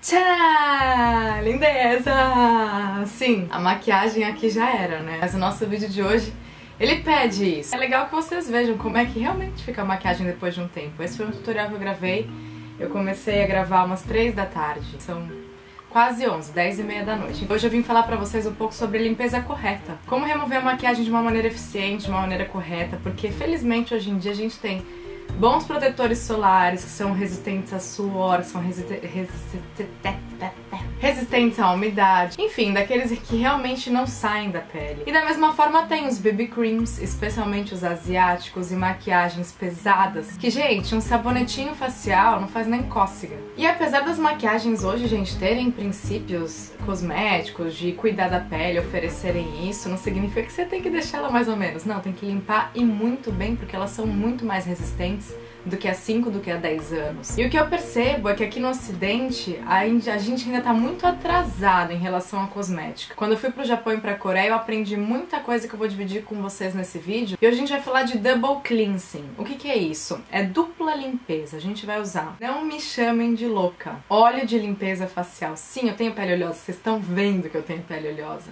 Tchau! Lindeza! Sim, a maquiagem aqui já era, né? Mas o nosso vídeo de hoje, ele pede isso. É legal que vocês vejam como é que realmente fica a maquiagem depois de um tempo. Esse foi um tutorial que eu gravei. Eu comecei a gravar umas 3 da tarde. São quase 11, 10 e meia da noite. Hoje eu vim falar pra vocês um pouco sobre limpeza correta. Como remover a maquiagem de uma maneira eficiente, de uma maneira correta, porque felizmente hoje em dia a gente tem bons protetores solares que são resistentes a suor, são resistentes resistentes à umidade, enfim, daqueles que realmente não saem da pele. E da mesma forma tem os BB creams, especialmente os asiáticos e maquiagens pesadas, que, gente, um sabonetinho facial não faz nem cócega. E apesar das maquiagens hoje, gente, terem princípios cosméticos de cuidar da pele, oferecerem isso, não significa que você tem que deixar ela mais ou menos. Não, tem que limpar e muito bem, porque elas são muito mais resistentes do que há 5, do que há 10 anos. E o que eu percebo é que aqui no ocidente a gente ainda tá muito atrasado em relação à cosmética. Quando eu fui pro Japão e pra Coreia eu aprendi muita coisa que eu vou dividir com vocês nesse vídeo. E hoje a gente vai falar de double cleansing. O que que é isso? É dupla limpeza. A gente vai usar. Não me chamem de louca. Óleo de limpeza facial. Sim, eu tenho pele oleosa. Vocês estão vendo que eu tenho pele oleosa.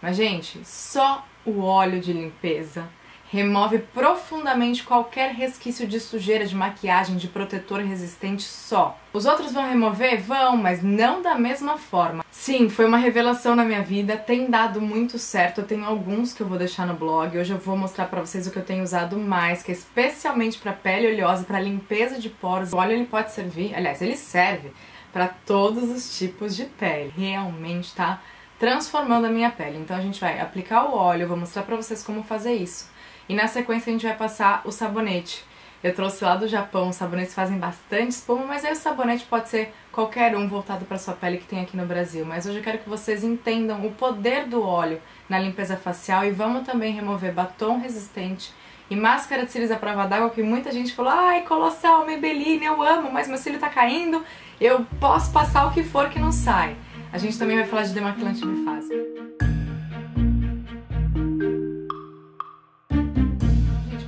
Mas, gente, só o óleo de limpeza Remove profundamente qualquer resquício de sujeira, de maquiagem, de protetor resistente só. Os outros vão remover? Vão, mas não da mesma forma. Sim, foi uma revelação na minha vida, tem dado muito certo. Eu tenho alguns que eu vou deixar no blog. Hoje eu vou mostrar pra vocês o que eu tenho usado mais, que é especialmente para pele oleosa, para limpeza de poros. O óleo ele pode servir, aliás, ele serve para todos os tipos de pele. Realmente tá transformando a minha pele. Então a gente vai aplicar o óleo, vou mostrar pra vocês como fazer isso. E na sequência a gente vai passar o sabonete. Eu trouxe lá do Japão, os sabonetes fazem bastante espuma, mas aí o sabonete pode ser qualquer um voltado para sua pele que tem aqui no Brasil. Mas hoje eu quero que vocês entendam o poder do óleo na limpeza facial e vamos também remover batom resistente e máscara de cílios à prova d'água, que muita gente falou, ai, Colossal, Maybelline, eu amo, mas meu cílio tá caindo, eu posso passar o que for que não sai. A gente também vai falar de demaquilante bifásico.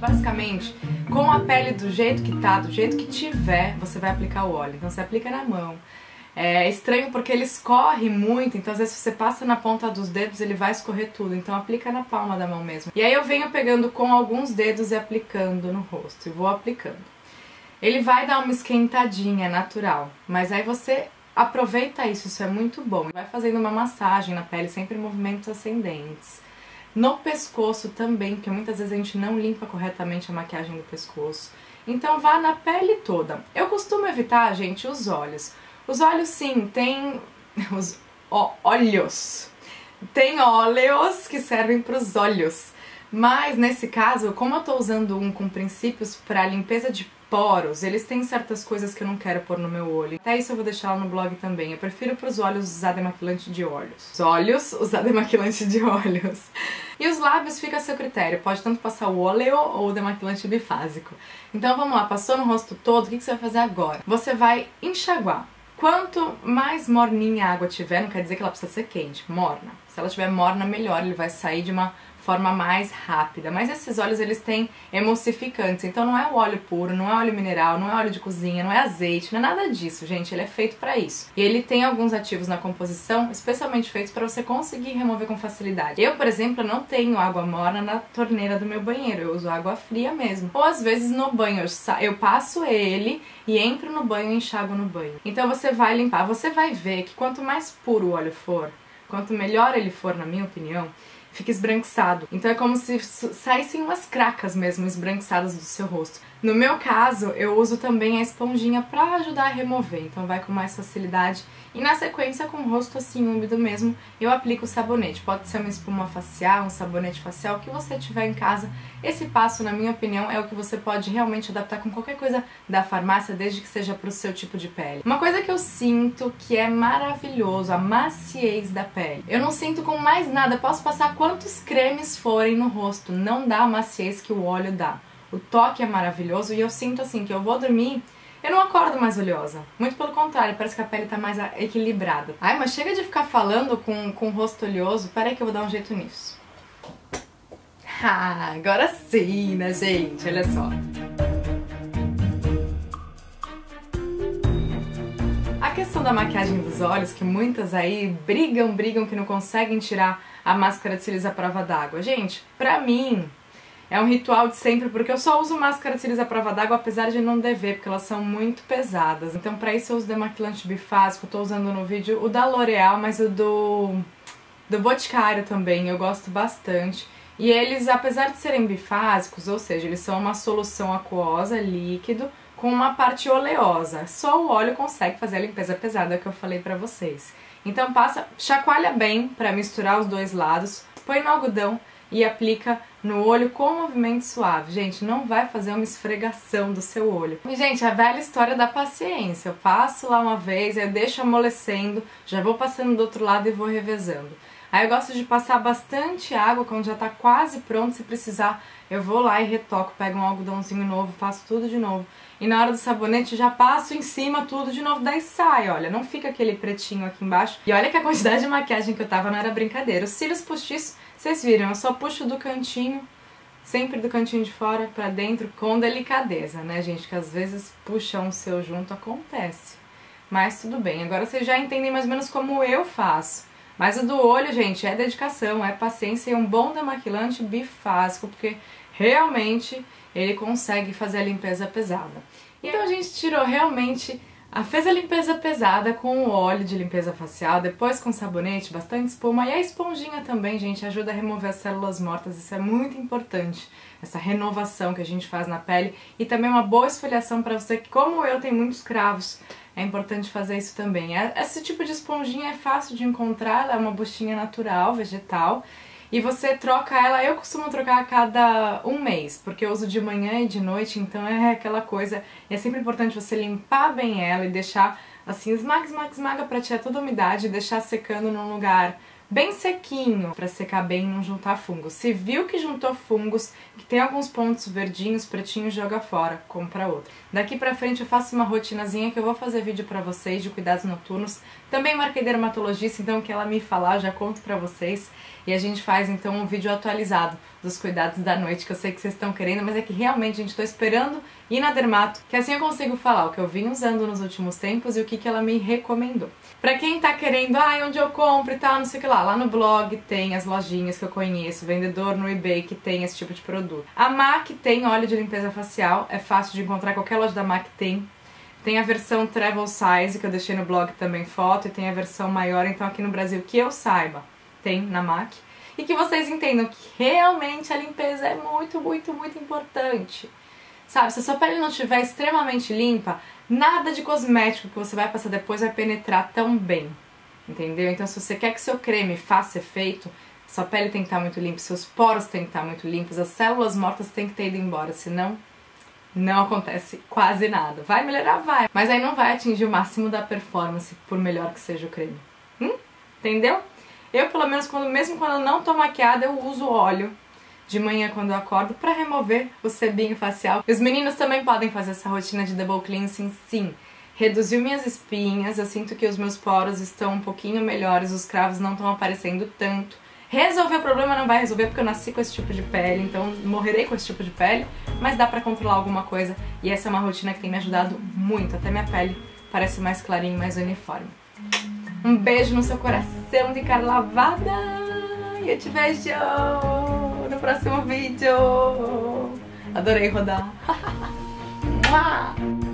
Basicamente, com a pele do jeito que tá, do jeito que tiver, você vai aplicar o óleo. Então você aplica na mão. É estranho porque ele escorre muito, então às vezes você passa na ponta dos dedos, ele vai escorrer tudo. Então aplica na palma da mão mesmo. E aí eu venho pegando com alguns dedos e aplicando no rosto. E vou aplicando. Ele vai dar uma esquentadinha natural, mas aí você aproveita isso, isso é muito bom. Vai fazendo uma massagem na pele, sempre em movimentos ascendentes. No pescoço também, porque muitas vezes a gente não limpa corretamente a maquiagem do pescoço. Então vá na pele toda. Eu costumo evitar, gente, os olhos. Os olhos sim, tem os olhos. Tem óleos que servem para os olhos. Mas nesse caso, como eu estou usando um com princípios para limpeza de poros, eles têm certas coisas que eu não quero pôr no meu olho. Até isso eu vou deixar lá no blog também. Eu prefiro para os olhos usar demaquilante de olhos. Os olhos, usar demaquilante de olhos. E os lábios fica a seu critério. Pode tanto passar o óleo ou o demaquilante bifásico. Então vamos lá, passou no rosto todo, o que você vai fazer agora? Você vai enxaguar. Quanto mais morninha a água tiver, não quer dizer que ela precisa ser quente, morna. Se ela tiver morna, melhor, ele vai sair de uma forma mais rápida. Mas esses óleos eles têm emulsificantes, então não é o óleo puro, não é óleo mineral, não é óleo de cozinha, não é azeite, não é nada disso, gente. Ele é feito para isso. E ele tem alguns ativos na composição especialmente feitos para você conseguir remover com facilidade. Eu, por exemplo, não tenho água morna na torneira do meu banheiro, eu uso água fria mesmo. Ou às vezes no banho eu, eu passo ele e entro no banho e enxago no banho. Então você vai limpar, você vai ver que quanto mais puro o óleo for, quanto melhor ele for, na minha opinião, fica esbranquiçado. Então é como se saíssem umas cracas mesmo esbranquiçadas do seu rosto. No meu caso, eu uso também a esponjinha para ajudar a remover, então vai com mais facilidade. E na sequência, com o rosto assim úmido mesmo, eu aplico o sabonete. Pode ser uma espuma facial, um sabonete facial, o que você tiver em casa. Esse passo, na minha opinião, é o que você pode realmente adaptar com qualquer coisa da farmácia, desde que seja para o seu tipo de pele. Uma coisa que eu sinto que é maravilhoso, a maciez da pele. Eu não sinto com mais nada, posso passar quantos cremes forem no rosto, não dá a maciez que o óleo dá o toque é maravilhoso e eu sinto assim que eu vou dormir eu não acordo mais oleosa. Muito pelo contrário, parece que a pele tá mais equilibrada. Ai, mas chega de ficar falando com, com o rosto oleoso. Peraí que eu vou dar um jeito nisso. Ah, agora sim, né, gente? Olha só. A questão da maquiagem dos olhos, que muitas aí brigam, brigam que não conseguem tirar a máscara de cílios à prova d'água. Gente, pra mim é um ritual de sempre, porque eu só uso máscara cílios à prova d'água, apesar de não dever, porque elas são muito pesadas. Então pra isso eu uso demaquilante bifásico, tô usando no vídeo o da L'Oreal, mas o do, do Boticário também, eu gosto bastante. E eles, apesar de serem bifásicos, ou seja, eles são uma solução aquosa, líquido, com uma parte oleosa. Só o óleo consegue fazer a limpeza pesada que eu falei pra vocês. Então passa, chacoalha bem para misturar os dois lados, põe no algodão e aplica no olho com movimento suave. Gente, não vai fazer uma esfregação do seu olho. E, gente, a velha história da paciência. Eu passo lá uma vez, eu deixo amolecendo, já vou passando do outro lado e vou revezando. Aí eu gosto de passar bastante água quando já tá quase pronto, se precisar eu vou lá e retoco, pego um algodãozinho novo, faço tudo de novo. E na hora do sabonete já passo em cima tudo de novo, daí sai, olha, não fica aquele pretinho aqui embaixo. E olha que a quantidade de maquiagem que eu tava não era brincadeira. Os cílios postiços, vocês viram, eu só puxo do cantinho, sempre do cantinho de fora pra dentro, com delicadeza, né, gente? Que às vezes puxa um seu junto, acontece. Mas tudo bem, agora vocês já entendem mais ou menos como eu faço. Mas o do olho, gente, é dedicação, é paciência e um bom demaquilante bifásico, porque realmente ele consegue fazer a limpeza pesada. Então a gente tirou realmente, a, fez a limpeza pesada com o óleo de limpeza facial, depois com sabonete, bastante espuma e a esponjinha também, gente, ajuda a remover as células mortas, isso é muito importante, essa renovação que a gente faz na pele e também uma boa esfoliação para você que, como eu, tem muitos cravos, é importante fazer isso também. É, esse tipo de esponjinha é fácil de encontrar, ela é uma buchinha natural, vegetal, e você troca ela, eu costumo trocar a cada um mês, porque eu uso de manhã e de noite, então é aquela coisa, é sempre importante você limpar bem ela e deixar assim, esmaga, esmaga, esmaga pra tirar toda a umidade e deixar secando num lugar bem sequinho para secar bem e não juntar fungos. Se viu que juntou fungos, que tem alguns pontos verdinhos, pretinhos, joga fora, compra outro. Daqui pra frente eu faço uma rotinazinha que eu vou fazer vídeo pra vocês de cuidados noturnos. Também marquei dermatologista, então que ela me falar eu já conto pra vocês. E a gente faz então um vídeo atualizado dos cuidados da noite, que eu sei que vocês estão querendo, mas é que realmente, gente, tô esperando ir na dermato, que assim eu consigo falar o que eu vim usando nos últimos tempos e o que, que ela me recomendou. Pra quem tá querendo, ai, ah, onde eu compro e tal, não sei o que lá, lá no blog tem as lojinhas que eu conheço, vendedor no eBay que tem esse tipo de produto. A MAC tem óleo de limpeza facial, é fácil de encontrar, qualquer loja da MAC tem. Tem a versão travel size, que eu deixei no blog também foto, e tem a versão maior, então aqui no Brasil, que eu saiba, tem na MAC. E que vocês entendam que realmente a limpeza é muito, muito, muito importante. Sabe, se a sua pele não estiver extremamente limpa, nada de cosmético que você vai passar depois vai penetrar tão bem. Entendeu? Então se você quer que seu creme faça efeito, sua pele tem que estar muito limpa, seus poros têm que estar muito limpos, as células mortas têm que ter ido embora, senão não acontece quase nada. Vai melhorar? Vai. Mas aí não vai atingir o máximo da performance, por melhor que seja o creme. Hum? Entendeu? Eu, pelo menos, quando, mesmo quando eu não tô maquiada, eu uso óleo de manhã quando eu acordo para remover o sebinho facial. E os meninos também podem fazer essa rotina de double cleansing, sim. Reduziu minhas espinhas, eu sinto que os meus poros estão um pouquinho melhores, os cravos não estão aparecendo tanto. Resolver o problema não vai resolver porque eu nasci com esse tipo de pele, então morrerei com esse tipo de pele, mas dá pra controlar alguma coisa e essa é uma rotina que tem me ajudado muito, até minha pele parece mais clarinha e mais uniforme. Um beijo no seu coração de cara lavada e eu te vejo no próximo vídeo. Adorei rodar.